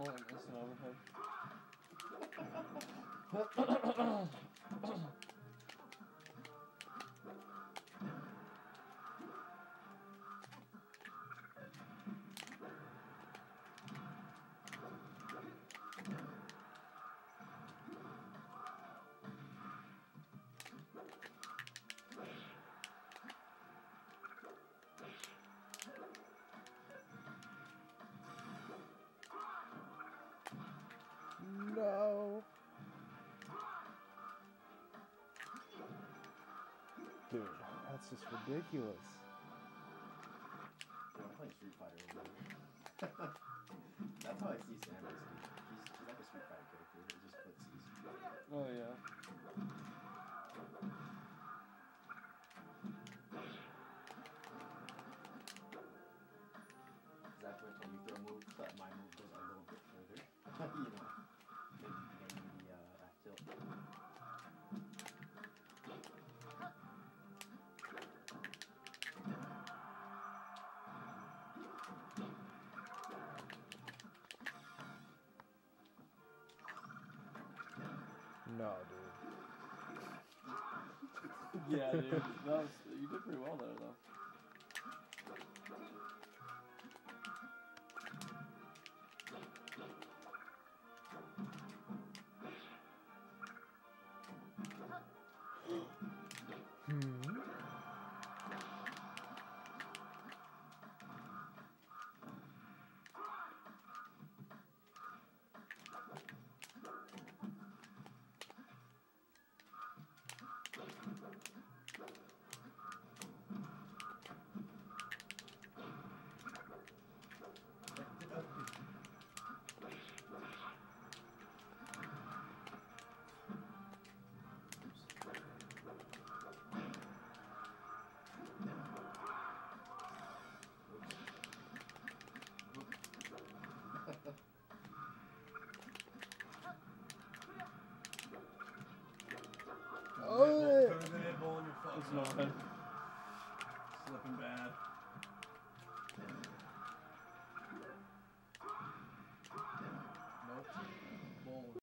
Hold on, that's an Dude, that's just ridiculous. I'm playing Street Fighter. That's how I see Samus. He's, he's like a Street Fighter character. He just puts footsies. Oh yeah. That's when when you throw a move, but my move goes a little bit further. you know, No, dude. Yeah, dude. That was, you did pretty well there, though. That's an overhead. Slipping bad.